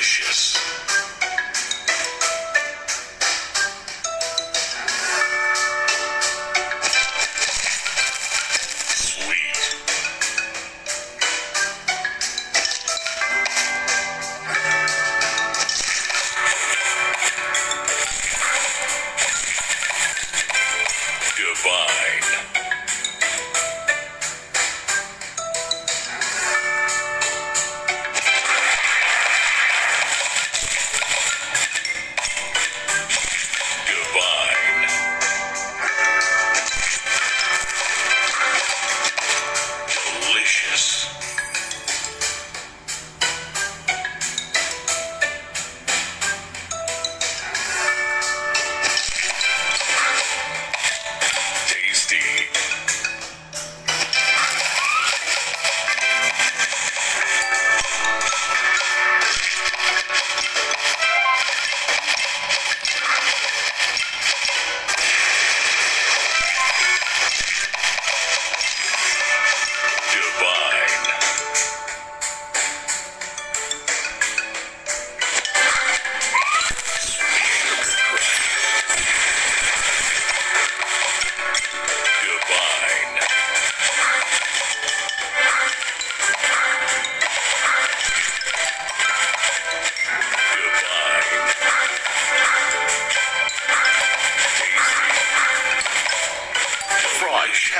delicious. Sweet. Divine.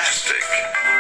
fantastic.